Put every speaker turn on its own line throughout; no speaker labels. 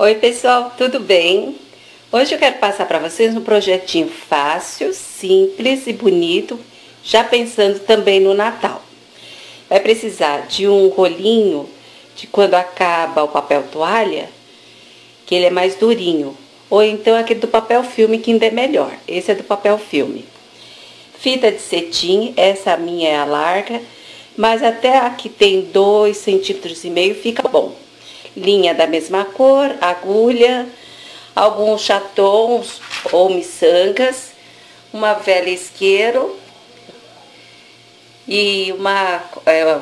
Oi pessoal, tudo bem? Hoje eu quero passar para vocês um projetinho fácil, simples e bonito, já pensando também no Natal. Vai precisar de um rolinho de quando acaba o papel toalha, que ele é mais durinho, ou então aquele do papel filme que ainda é melhor. Esse é do papel filme. Fita de cetim, essa minha é a larga, mas até aqui tem dois centímetros e meio fica bom linha da mesma cor, agulha, alguns chatons ou miçangas, uma vela isqueiro e uma, é,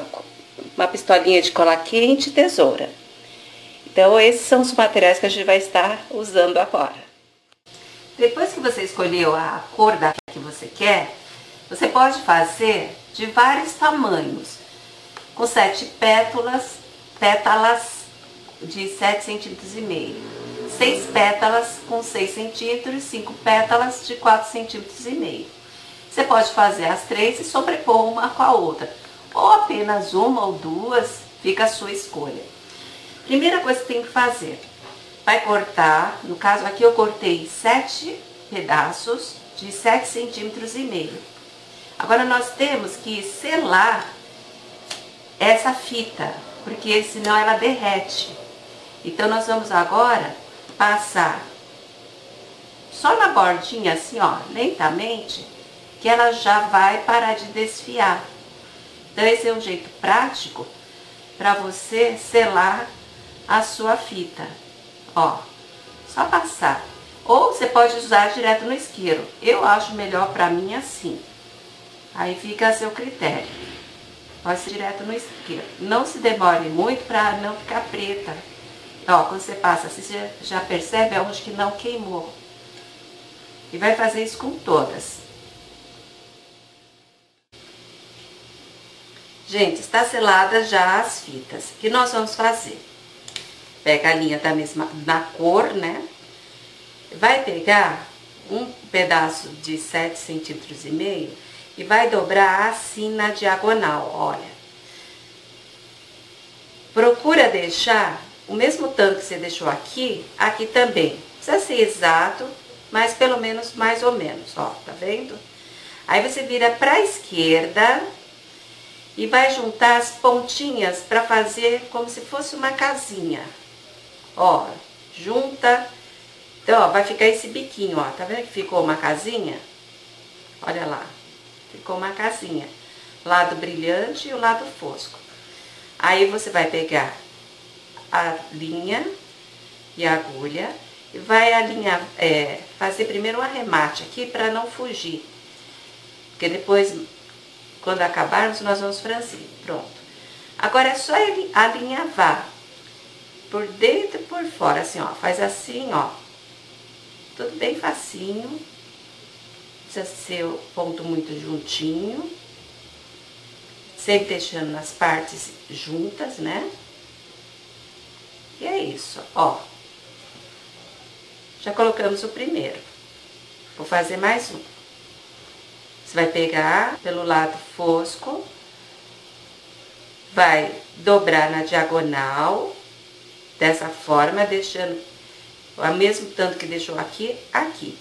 uma pistolinha de cola quente e tesoura. Então, esses são os materiais que a gente vai estar usando agora. Depois que você escolheu a cor da que você quer, você pode fazer de vários tamanhos, com sete pétalas, pétalas de 7 centímetros e meio. 6 pétalas com 6 centímetros, 5 pétalas de 4 centímetros e meio. Você pode fazer as três e sobrepor uma com a outra. Ou apenas uma ou duas, fica a sua escolha. Primeira coisa que tem que fazer, vai cortar, no caso aqui eu cortei 7 pedaços de 7 centímetros e meio. Agora nós temos que selar essa fita, porque senão ela derrete. Então, nós vamos agora passar só na bordinha, assim, ó, lentamente, que ela já vai parar de desfiar. Então, esse é um jeito prático para você selar a sua fita. Ó, só passar. Ou você pode usar direto no isqueiro. Eu acho melhor para mim assim. Aí fica a seu critério. Pode ser direto no isqueiro. Não se demore muito para não ficar preta. Ó, quando você passa, você já percebe aonde que não queimou. E vai fazer isso com todas. Gente, está selada já as fitas. O que nós vamos fazer? Pega a linha da mesma, na cor, né? Vai pegar um pedaço de 7 centímetros e meio e vai dobrar assim na diagonal, olha. Procura deixar o mesmo tanto que você deixou aqui, aqui também. Precisa ser exato, mas pelo menos mais ou menos, ó, tá vendo? Aí você vira pra esquerda e vai juntar as pontinhas para fazer como se fosse uma casinha. Ó, junta. Então, ó, vai ficar esse biquinho, ó. Tá vendo que ficou uma casinha? Olha lá. Ficou uma casinha. Lado brilhante e o lado fosco. Aí você vai pegar a linha e a agulha e vai alinhar, é, fazer primeiro um arremate aqui para não fugir. Porque depois, quando acabarmos, nós vamos franzir. Pronto. Agora é só alinhavar por dentro e por fora, assim, ó. Faz assim, ó. Tudo bem facinho. Precisa ser o ponto muito juntinho. Sempre deixando as partes juntas, né? E é isso, ó. Já colocamos o primeiro. Vou fazer mais um. Você vai pegar pelo lado fosco, vai dobrar na diagonal, dessa forma, deixando o mesmo tanto que deixou aqui, aqui.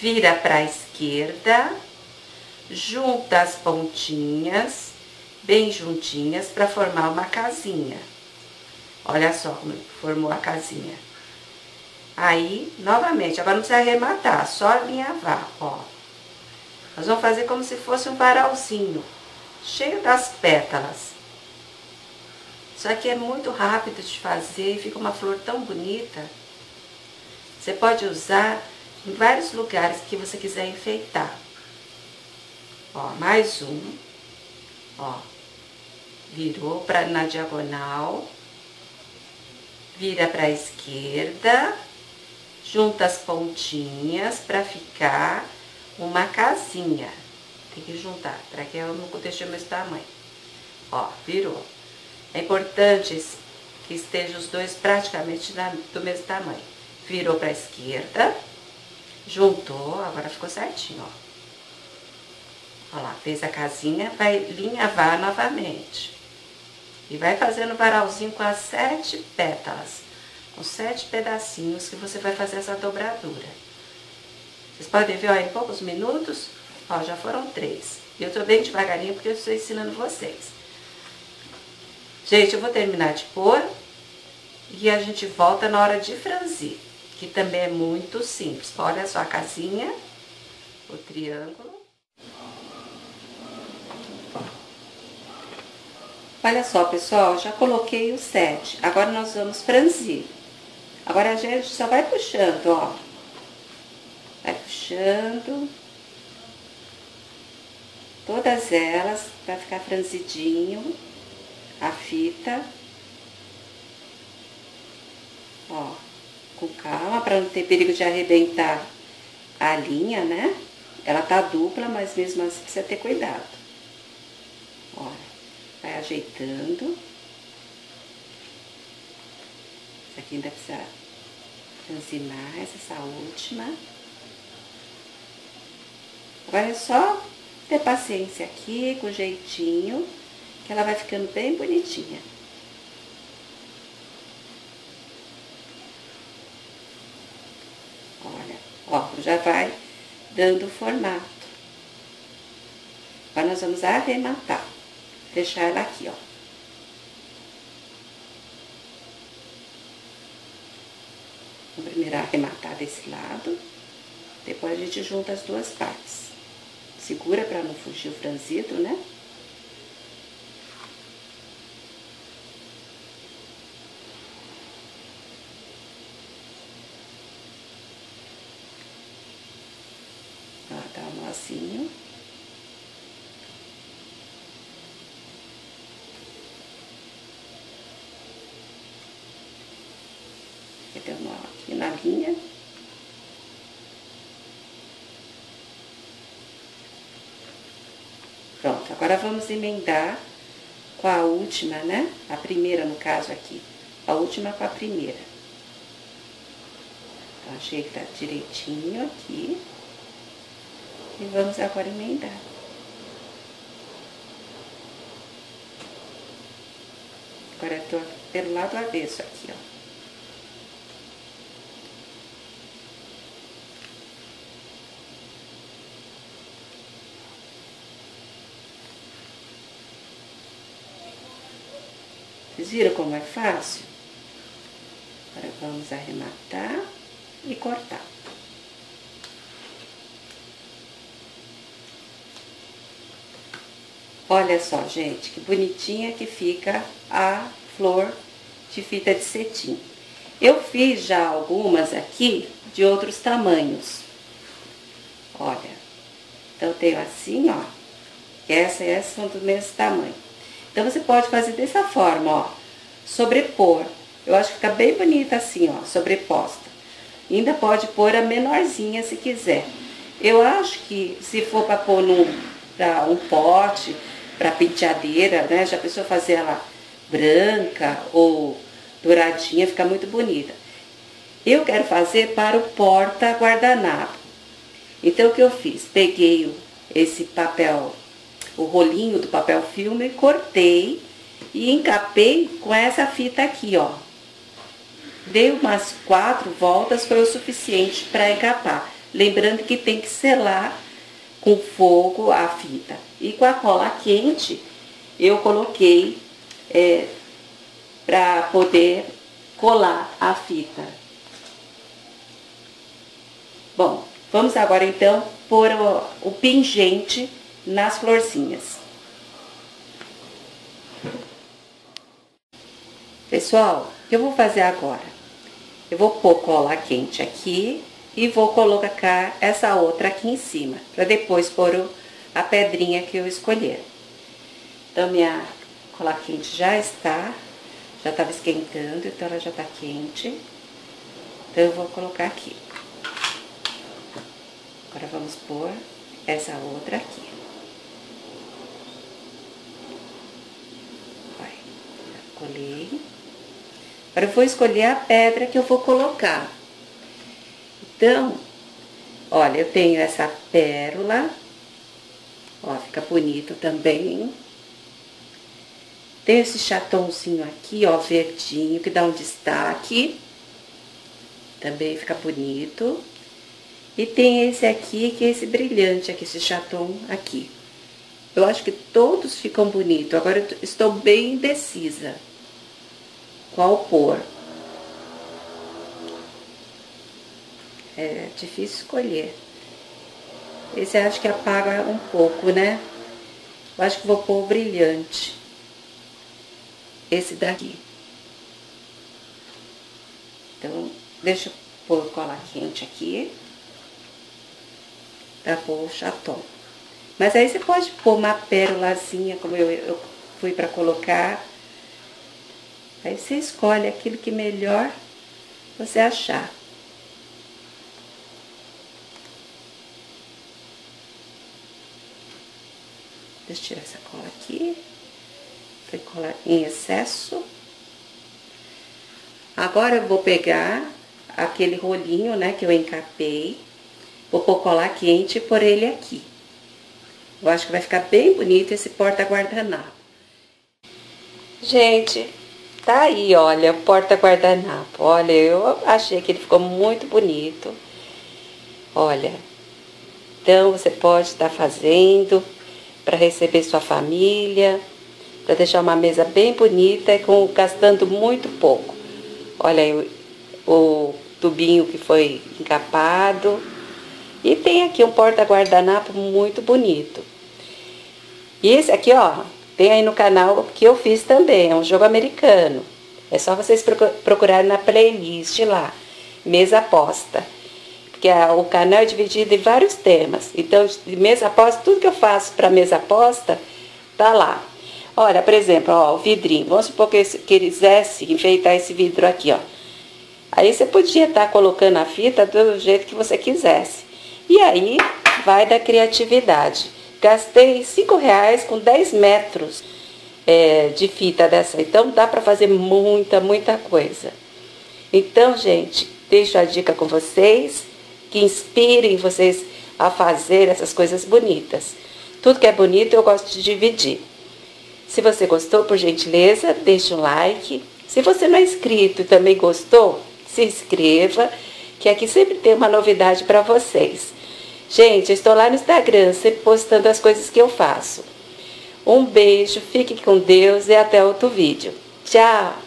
Vira para a esquerda, junta as pontinhas, bem juntinhas, para formar uma casinha. Olha só formou a casinha. Aí, novamente, agora não precisa arrematar, só alinhavar, ó. Nós vamos fazer como se fosse um varalzinho, cheio das pétalas. Isso aqui é muito rápido de fazer e fica uma flor tão bonita. Você pode usar em vários lugares que você quiser enfeitar. Ó, mais um. Ó, virou pra, na diagonal vira para a esquerda, junta as pontinhas para ficar uma casinha. Tem que juntar, para que eu não deixe o mesmo tamanho. Ó, virou. É importante que estejam os dois praticamente do mesmo tamanho. Virou para a esquerda, juntou, agora ficou certinho, ó. Ó lá, fez a casinha, vai linhavar novamente. E vai fazendo varalzinho com as sete pétalas. com sete pedacinhos que você vai fazer essa dobradura. Vocês podem ver, ó, em poucos minutos, ó, já foram três. E eu tô bem devagarinho porque eu estou ensinando vocês. Gente, eu vou terminar de pôr e a gente volta na hora de franzir, que também é muito simples. Olha só a casinha, o triângulo. Olha só, pessoal, já coloquei o sete. Agora nós vamos franzir. Agora a gente só vai puxando, ó. Vai puxando. Todas elas, pra ficar franzidinho a fita. Ó, com calma, pra não ter perigo de arrebentar a linha, né? Ela tá dupla, mas mesmo assim precisa ter cuidado. Ajeitando. Essa aqui ainda precisa franzir mais, essa última. Agora é só ter paciência aqui, com jeitinho, que ela vai ficando bem bonitinha. Olha, ó, já vai dando o formato. Agora nós vamos arrematar deixar ela aqui, ó. Vou primeiro arrematar desse lado, depois a gente junta as duas partes. Segura para não fugir o franzido, né? Ó, dá um nozinho. Linha. Pronto, agora vamos emendar com a última, né? A primeira, no caso aqui. A última com a primeira. Então, tá direitinho aqui. E vamos agora emendar. Agora eu tô pelo lado avesso aqui, ó. Vocês viram como é fácil? Agora vamos arrematar e cortar. Olha só, gente, que bonitinha que fica a flor de fita de cetim. Eu fiz já algumas aqui de outros tamanhos. Olha, então tenho assim, ó. Essa e essa são do mesmo tamanho. Então, você pode fazer dessa forma, ó, sobrepor. Eu acho que fica bem bonita assim, ó, sobreposta. Ainda pode pôr a menorzinha se quiser. Eu acho que se for para pôr num pra um pote, para penteadeira, né, já pensou fazer ela branca ou douradinha, fica muito bonita. Eu quero fazer para o porta guardanapo. Então, o que eu fiz? Peguei esse papel o rolinho do papel filme, cortei e encapei com essa fita aqui, ó. Dei umas quatro voltas, foi o suficiente para encapar. Lembrando que tem que selar com fogo a fita. E com a cola quente, eu coloquei é, para poder colar a fita. Bom, vamos agora então pôr o, o pingente nas florzinhas. Pessoal, o que eu vou fazer agora? Eu vou pôr cola quente aqui e vou colocar essa outra aqui em cima, para depois pôr a pedrinha que eu escolher. Então, minha cola quente já está, já estava esquentando, então ela já está quente. Então, eu vou colocar aqui. Agora, vamos pôr essa outra aqui. Agora eu vou escolher a pedra que eu vou colocar. Então, olha, eu tenho essa pérola. Ó, fica bonito também. Tem esse chatãozinho aqui, ó, verdinho, que dá um destaque. Também fica bonito. E tem esse aqui, que é esse brilhante aqui, esse chaton aqui. Eu acho que todos ficam bonitos. Agora eu estou bem indecisa. Qual pôr? É difícil escolher. Esse acho que apaga um pouco, né? Eu acho que vou pôr o brilhante. Esse daqui. Então, deixa eu pôr cola quente aqui. Pra pôr o chaton. Mas aí você pode pôr uma pérolazinha, como eu, eu fui para colocar. Aí você escolhe aquilo que melhor você achar. Deixa eu tirar essa cola aqui. Foi cola em excesso. Agora eu vou pegar aquele rolinho, né, que eu encapei. Vou pôr cola quente e pôr ele aqui. Eu acho que vai ficar bem bonito esse porta-guardanapo. Gente, tá aí, olha, o porta-guardanapo. Olha, eu achei que ele ficou muito bonito. Olha, então você pode estar fazendo para receber sua família, para deixar uma mesa bem bonita e com, gastando muito pouco. Olha aí o, tubinho que foi encapado. E tem aqui um porta-guardanapo muito bonito. E esse aqui, ó, tem aí no canal que eu fiz também, é um jogo americano. É só vocês procurarem na playlist lá, mesa aposta. Porque o canal é dividido em vários temas. Então, mesa aposta, tudo que eu faço para mesa aposta, tá lá. Olha, por exemplo, ó, o vidrinho. Vamos supor que quisesse enfeitar esse vidro aqui, ó. Aí você podia estar tá colocando a fita do jeito que você quisesse. E aí vai da criatividade. Gastei 5 reais com 10 metros é, de fita dessa. Então dá para fazer muita, muita coisa. Então, gente, deixo a dica com vocês, que inspirem vocês a fazer essas coisas bonitas. Tudo que é bonito eu gosto de dividir. Se você gostou, por gentileza, deixe um like. Se você não é inscrito e também gostou, se inscreva, que aqui sempre tem uma novidade para vocês. Gente, eu estou lá no Instagram, sempre postando as coisas que eu faço. Um beijo, fique com Deus e até outro vídeo. Tchau!